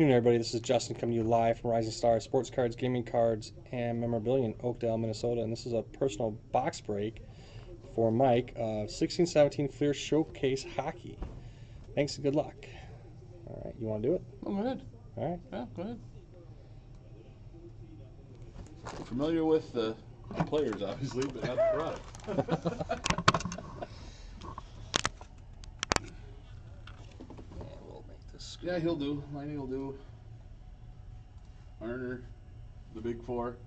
afternoon, everybody. This is Justin coming to you live from Rising Star Sports Cards, Gaming Cards, and Memorabilia in Oakdale, Minnesota. And this is a personal box break for Mike of 1617 Fleer Showcase Hockey. Thanks and good luck. All right, you want to do it? Oh, go ahead. All right. Yeah, go ahead. I'm familiar with the players, obviously, but not the product. And we'll make this. Yeah, he'll do. Liney will do. Arner, the big four.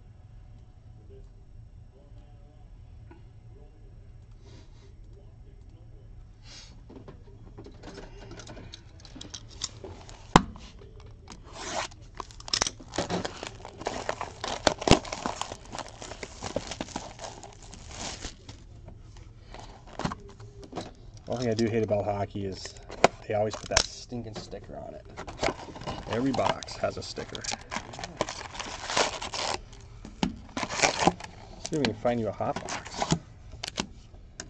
One thing I do hate about hockey is they always put that stinking sticker on it. Every box has a sticker. See if we can find you a hot box.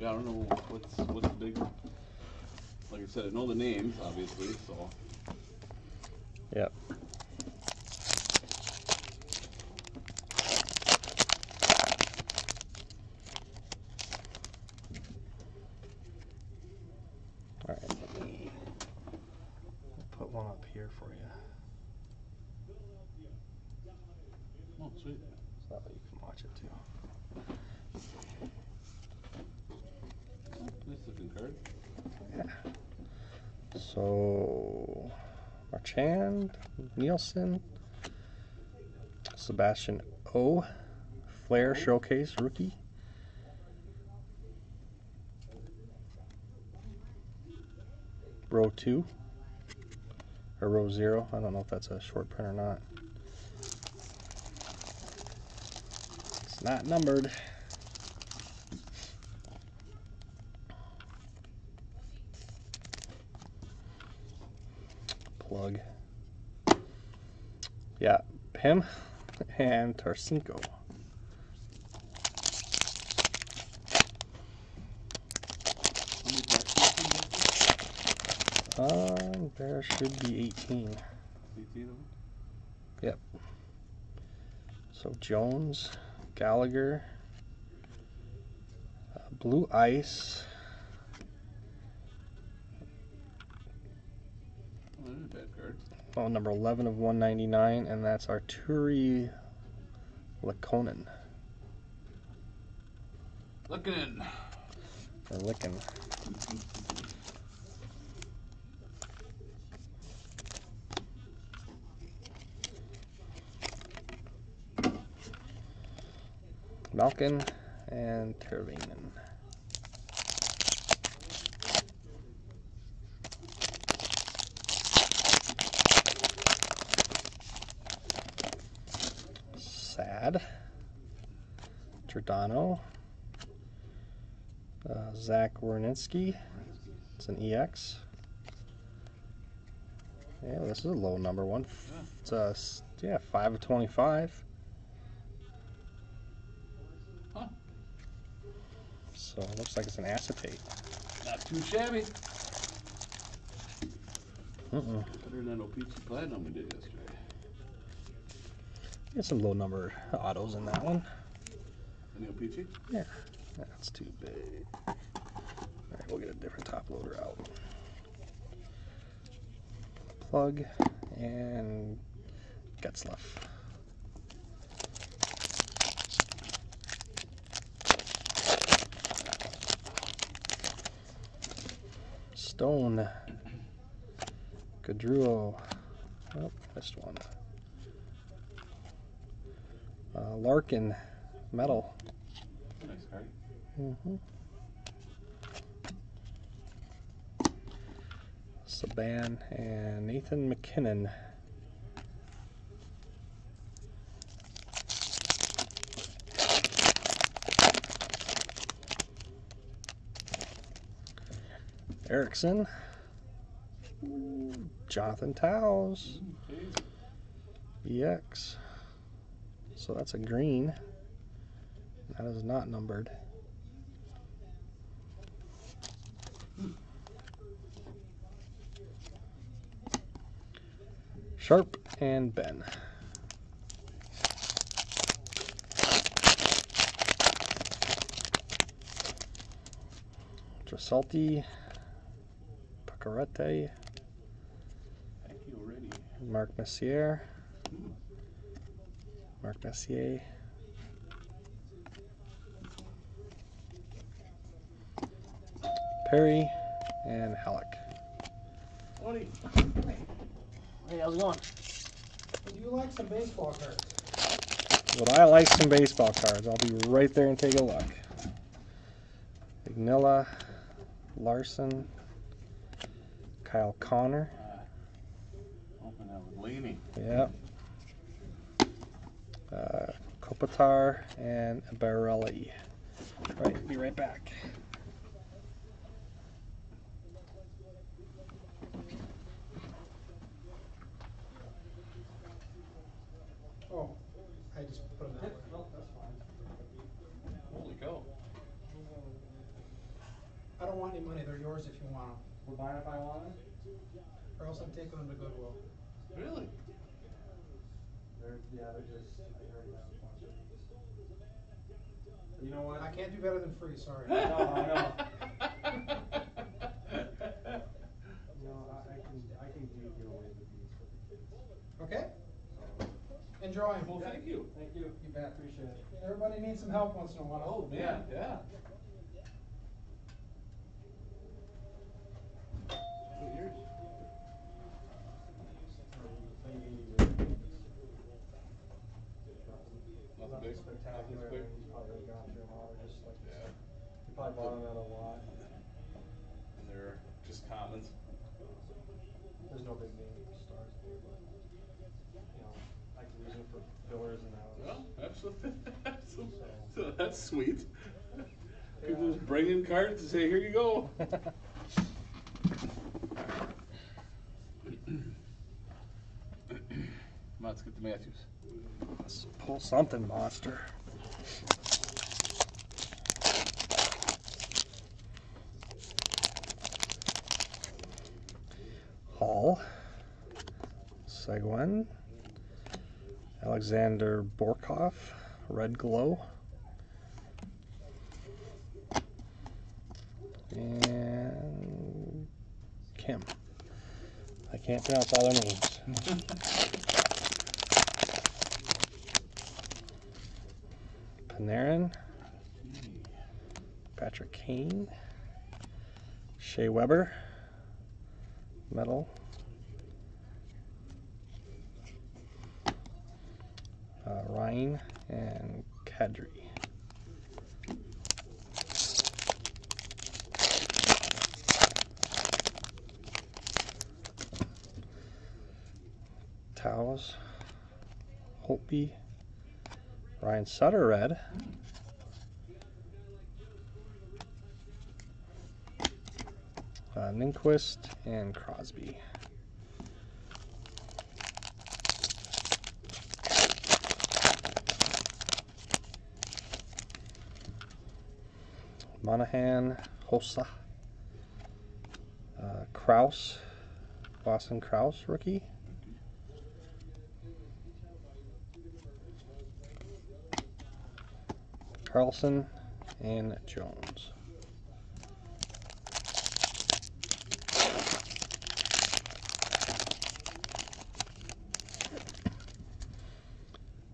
Yeah, I don't know what's what's the big. Like I said, I know the names, obviously, so. Yep. All right, let me put one up here for you Oh, sweet. so that way you can watch it too. Oh, nice looking card. So, Marchand, Nielsen, Sebastian O, Fleer Showcase rookie. Row 2, or row 0. I don't know if that's a short print or not. It's not numbered. Plug. Yeah, him and think? Um, there should be 18. 18? Yep. So Jones, Gallagher, uh, Blue Ice, bad card. oh, number 11 of 199, and that's Artturi Lehkonen, Looking in. or Licken. Malkin and Teravainen. Giordano. Uh, Zach Werenski. It's an EX. Yeah, this is a low number one. It's a s- yeah five of twenty-five. Huh. So it looks like it's an acetate. Not too shabby. Mm-mm. Better than that OPC Platinum we did yesterday. Get some low number autos in that one. OPC? That's too big. All right, we'll get a different top loader out. Plug and Getzlaf. Stone. Gadruo. Oh, missed one. Uh, Larkin. Metal. Nice card. Mm-hmm. Subban and Nathan MacKinnon. Erickson. Jonathan. Okay. EX. So that's a green. That is not numbered. Sharp and Ben. Trasalti, Pacioretty. Mark Messier, Mark Messier, Perry, and Halleck. Twenty. Hey, how's it going? Would you like some baseball cards? Would I like some baseball cards? I'll be right there and take a look. Iginla, Larson, Kyle Connor. Open that with Laney. Yep. Uh, Kopitar and Barelli. All right, be right back. Oh, I just put them that way. Holy cow. I don't want any money, they're yours if you want them, We're buying if I want them. or else I'm taking them to Goodwill. Really? They're, yeah, they're just. You know what? I can't do better than free, sorry. know, I know. No, I, I can, I can do giveaways with these for the kids. Okay? Enjoy 'em. Well, thank you. Thank you. You bet, appreciate it. Everybody needs some help once in a while. Oh, man, yeah. Two years. Nothing big? Spectacular, Nothing big? he's probably gone through them all, they're just like, Yeah. he probably bought them at a lot. And they're just commons. There's no big name stars there, but, you know, I can use them for fillers and that. Well, absolutely. So that's sweet. People just bring in cards and say, here you go. Let's get the Matthews. Let's pull something, monster. Hall, Seguin, Aleksander Barkov, Red Glow, and Kim. I can't pronounce all their names. Panarin, Patrick Kane, Shea Weber, Metal, uh, Ryan, and Kadri. Toews, Holtby, Ryan Suter red. Uh, Ninquist and Crosby. Monahan, Hossa, uh, Kraus, Boston Kraus rookie. Carlson and Jones.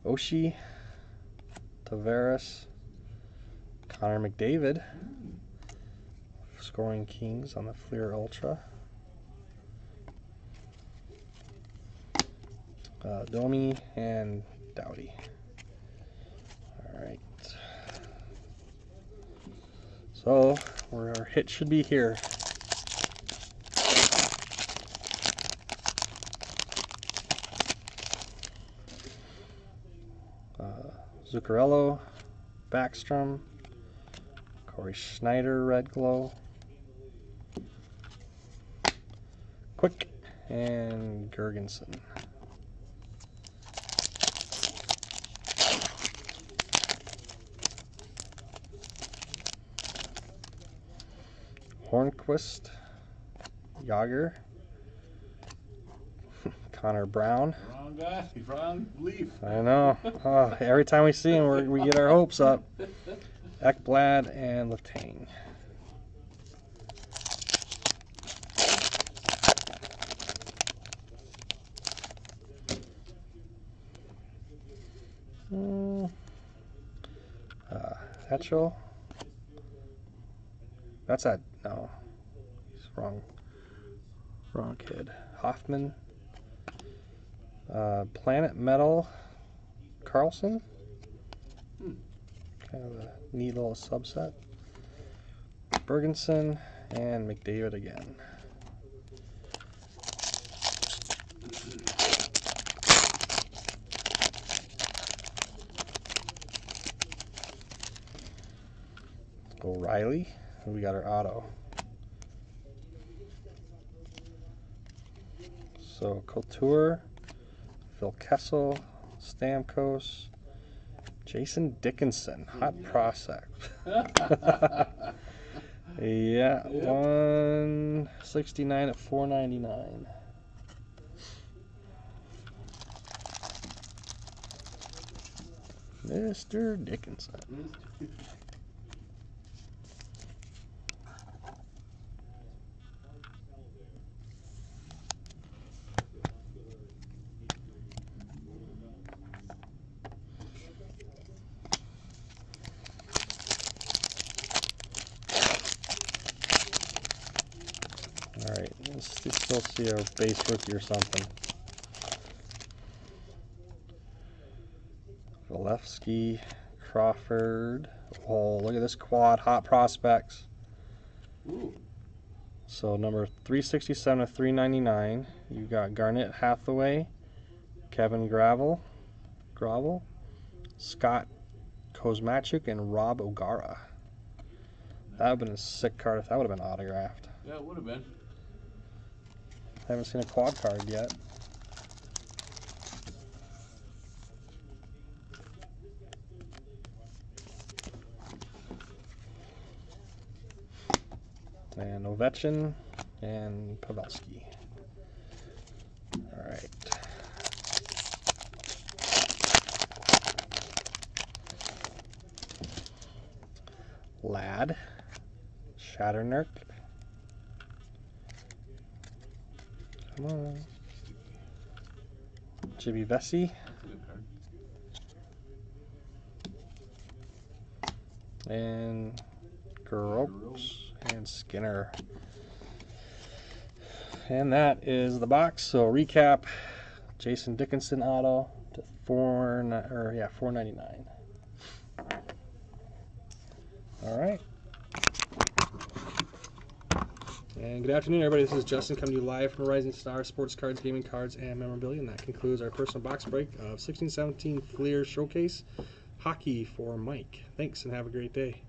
Oshie, Tavares, Connor McDavid, scoring Kings on the Fleer Ultra. Uh, Domi and Doughty. All right. So, where our hit should be here. Uh, Zuccarello, Backstrom, Cory Schneider, Red Glow, Quick, and Gergensen. Hornqvist, Jagr, Connor Brown. Wrong guy, wrong leaf. I know. Oh, every time we see him, we're, we get our hopes up. Ekblad and Latane. Mm. Uh. That's that. No, he's wrong. Wrong kid. Hoffman. Uh, Planet Metal. Carlson. Hmm. Kind of a neat little subset. Bergenson and McDavid again. O'Reilly. And We got our auto. So Couture, Phil Kessel, Stamkos, Jason Dickinson, hot prospect. yeah, one sixty nine at four ninety nine. Mr. Dickinson. All right, let's just still see a base rookie or something. Valevsky, Crawford. Oh, look at this quad, hot prospects. Ooh, So number 367 to 399, you got Garnett Hathaway, Kevin Gravel, Gravel, Scott Kosmachuk, and Rob O'Gara. That would have been a sick card if that would have been autographed. yeah, it would have been. I haven't seen a quad card yet. And Ovechkin and Pavelski. All right. Lad, Shatternerk. On. Jimmy Vesey and Gropes and Skinner. And that is the box. So recap: Jason Dickinson auto to four or yeah four ninety nine. All right. And good afternoon, everybody. This is Justin coming to you live from Rising Star Sports Cards, Gaming Cards, and Memorabilia. And that concludes our personal box break of 1617 Fleer Showcase Hockey for Mike. Thanks and have a great day.